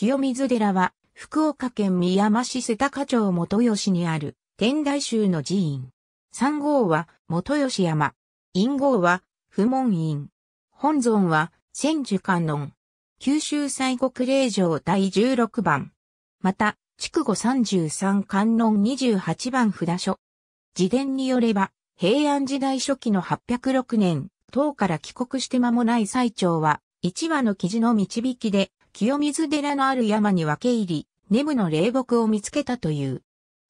清水寺は、福岡県宮山市瀬高町元吉にある、天台宗の寺院。三号は、元吉山。陰号は、不門院。本尊は、千手観音。九州西国霊場第16番。また、筑後33観音28番札所。自伝によれば、平安時代初期の806年、唐から帰国して間もない最長は、一話の記事の導きで、清水寺のある山に分け入り、ネムの霊木を見つけたという。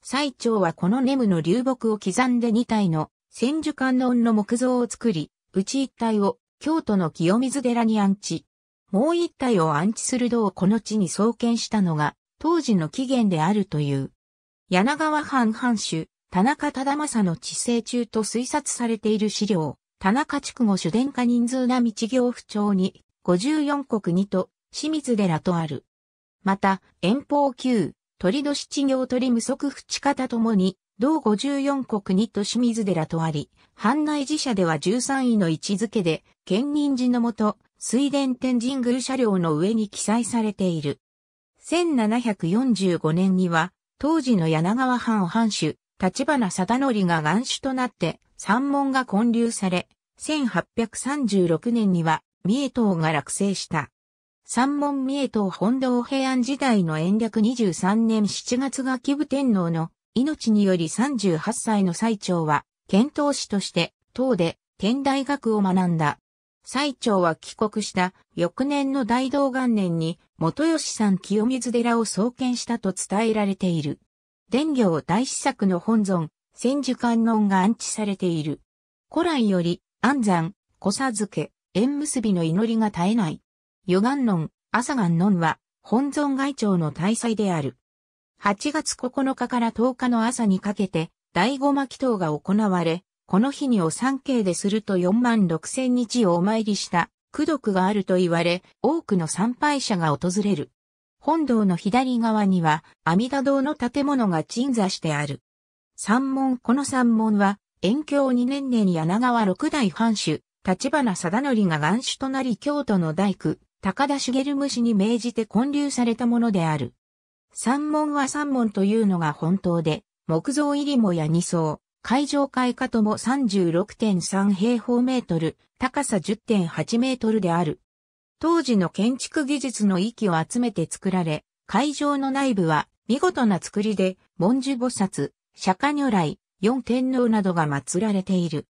最長はこのネムの流木を刻んで2体の千手観音の木像を作り、うち一体を京都の清水寺に安置。もう一体を安置する道をこの地に創建したのが当時の起源であるという。柳川藩藩主、田中忠政の治世中と推察されている資料、田中地区後主殿下人数な道行府町に54国にと清水寺とある。また、遠方旧、鳥年地行鳥無足淵方ともに、同54国にと清水寺とあり、藩内寺社では13位の位置づけで、県人寺のもと、水田天神宮車両の上に記載されている。1745年には、当時の柳川藩藩主、立花貞則が元首となって、三門が建立され、1836年には、三重島が落成した。三門三重島本道平安時代の延暦23年7月が木部天皇の命により38歳の最長は、遣唐使として、唐で天大学を学んだ。最長は帰国した翌年の大道元年に元吉山清水寺を創建したと伝えられている。伝行大師作の本尊、千手観音が安置されている。古来より安山、小授け、縁結びの祈りが絶えない。ヨガンノン、朝ガンノンは本尊外長の大祭である。8月9日から10日の朝にかけて第五巻祷が行われ、この日にお三景ですると4万6千日をお参りした苦毒があると言われ、多くの参拝者が訪れる。本堂の左側には阿弥陀堂の建物が鎮座してある。三門この三門は、延教2年年柳川六代藩主、立花貞則が元首となり京都の大工、高田茂虫に命じて建立されたものである。三門は三門というのが本当で、木造入りもや二層、会場階下とも36.3平方メートル、高さ10.8メートルである。当時の建築技術の域を集めて作られ、会場の内部は見事な作りで、文殊菩薩、釈迦如来、四天皇などが祀られている。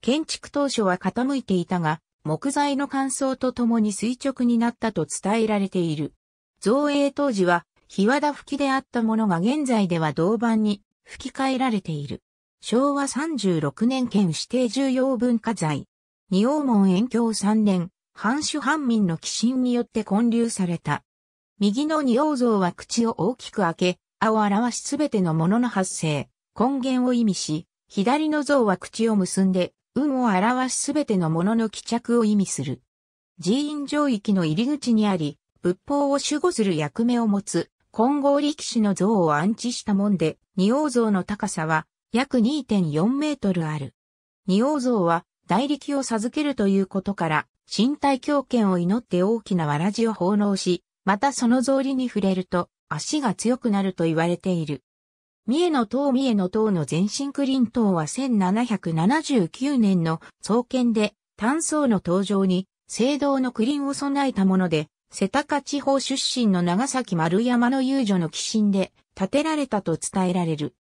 建築当初は傾いていたが、木材の乾燥とともに垂直になったと伝えられている。造営当時は、日和田吹きであったものが現在では銅板に吹き替えられている。昭和36年県指定重要文化財。仁王門延教3年、藩主藩民の寄進によって建立された。右の仁王像は口を大きく開け、青を表しすべてのものの発生、根源を意味し、左の像は口を結んで、運を表しすべてのものの帰着を意味する。寺院上域の入り口にあり、仏法を守護する役目を持つ、金剛力士の像を安置したもんで、仁王像の高さは約2.4メートルある。仁王像は大力を授けるということから、身体強健を祈って大きなわらじを奉納し、またその草履に触れると足が強くなると言われている。三重の塔三重の塔の前身クリン塔は1779年の創建で、単層の登場に、聖堂のクリンを備えたもので、瀬高地方出身の長崎丸山の遊女の寄進で建てられたと伝えられる。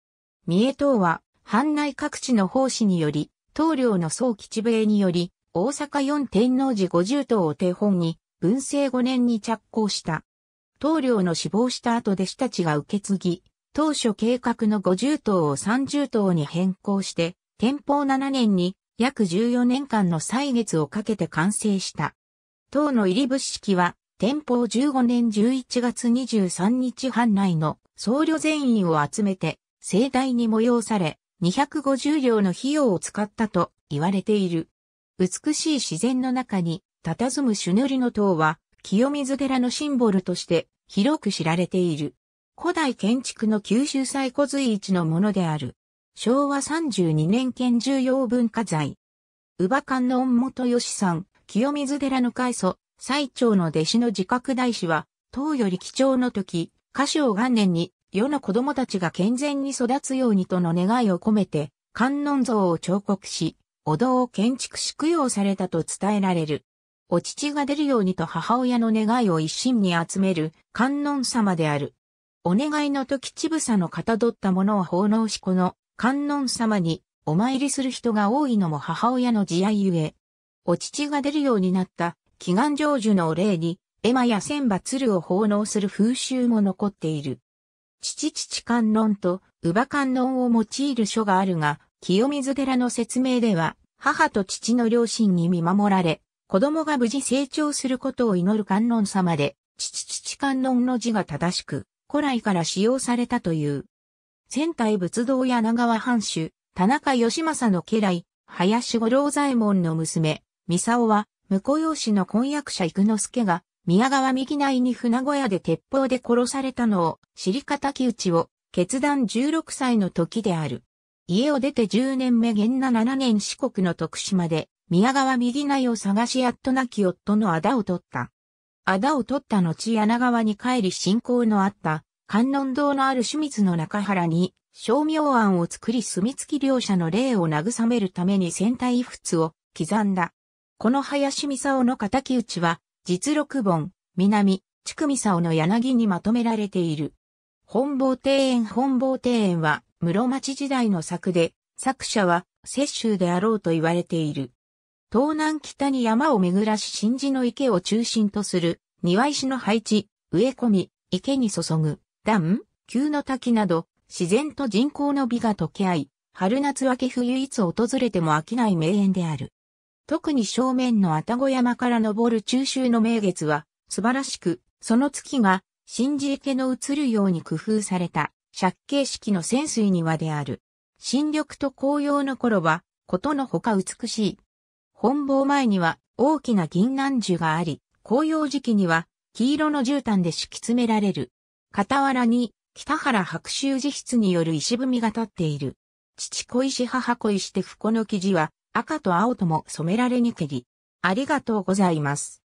三重塔は、藩内各地の奉仕により、棟梁の総吉兵衛により、大阪四天王寺五十塔を手本に、文政五年に着工した。棟梁の死亡した後弟子たちが受け継ぎ、当初計画の50棟を30棟に変更して、天保7年に約14年間の歳月をかけて完成した。塔の入り物式は、天保15年11月23日半内の僧侶全員を集めて、盛大に催され、250両の費用を使ったと言われている。美しい自然の中に佇む朱塗りの塔は、清水寺のシンボルとして広く知られている。古代建築の九州最古随一のものである。昭和32年県重要文化財。乳母観音元吉さん、清水寺の開祖、最長の弟子の自覚大師は、唐より貴重の時、歌唱元年に世の子供たちが健全に育つようにとの願いを込めて、観音像を彫刻し、お堂を建築し供養されたと伝えられる。お乳が出るようにと母親の願いを一心に集める観音様である。お願いの時ちぶさのかたどったものを奉納しこの観音様にお参りする人が多いのも母親の慈愛ゆえ。お乳が出るようになった祈願成就のお礼に、絵馬や千羽鶴を奉納する風習も残っている。父父観音と乳母観音を用いる書があるが、清水寺の説明では、母と父の両親に見守られ、子供が無事成長することを祈る観音様で、父父観音の字が正しく、古来から使用されたという。仙台仏道柳川藩主、田中義政の家来、林五郎左衛門の娘、三沢は、婿養子の婚約者育之助が、宮川右内に船小屋で鉄砲で殺されたのを、尻敵討ちを、決断16歳の時である。家を出て10年目元那7年四国の徳島で、宮川右内を探しやっと亡き夫の仇を取った。仇を取った後柳川に帰り信仰のあった観音堂のある清水の中原に、正明案を作り墨付き両者の霊を慰めるために戦隊仏を刻んだ。この林美沙の仇討ちは、実録本、南、地区美沙の柳にまとめられている。本坊庭園本坊庭園は、室町時代の作で、作者は、雪舟であろうと言われている。東南北に山を巡らし新寺の池を中心とする庭石の配置、植え込み、池に注ぐ、ダム、急の滝など、自然と人工の美が溶け合い、春夏秋冬いつ訪れても飽きない名園である。特に正面の愛宕山から登る中秋の名月は素晴らしく、その月が新寺池の映るように工夫された借景式の潜水庭である。新緑と紅葉の頃は、ことのほか美しい。本坊前には大きな銀杏樹があり、紅葉時期には黄色の絨毯で敷き詰められる。傍らに北原白州寺室による石踏みが立っている。父小石母小石でこの生地は赤と青とも染められにけり。ありがとうございます。